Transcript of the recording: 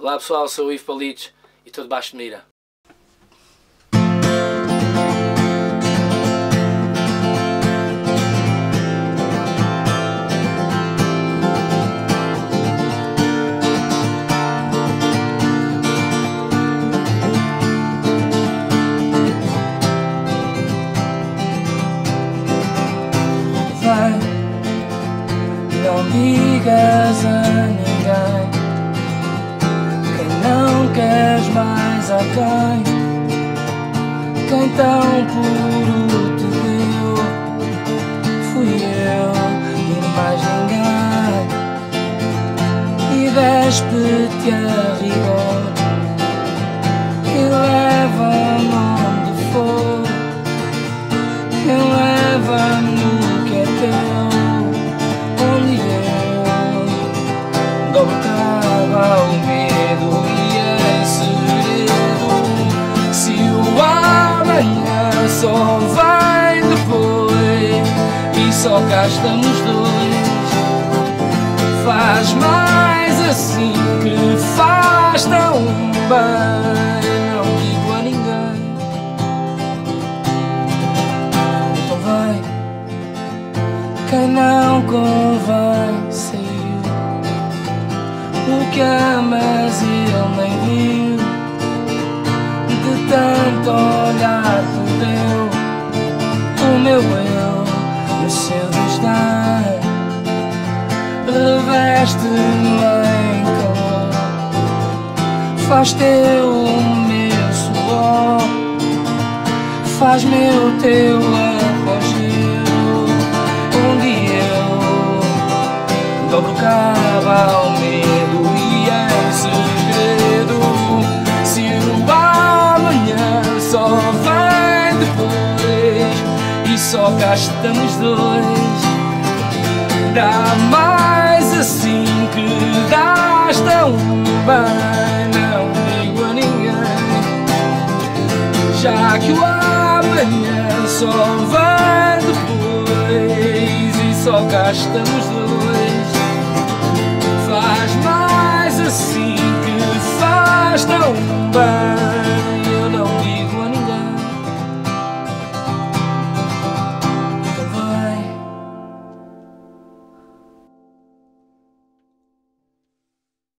Olá pessoal, sou o Ivo Palitos e estou debaixo de mira. Vai, não digas a ninguém queres mais a quem, quem tão puro te deu. Fui eu e mais ninguém, e despe-te a rigor, vai depois e só cá estamos dois, faz mais assim que faz tão bem. Não digo a ninguém. Então vai Quem não convém saiu O que amas Reveste-me em calor Faz teu meu suor. Faz meu teu apogeu. Onde eu dobro cabo ao medo e em segredo Se o amanhã só vem depois E só cá estamos dois Dá mais assim que tão bem Não digo a ninguém já que o amanhã só vem depois e só cá estamos dois.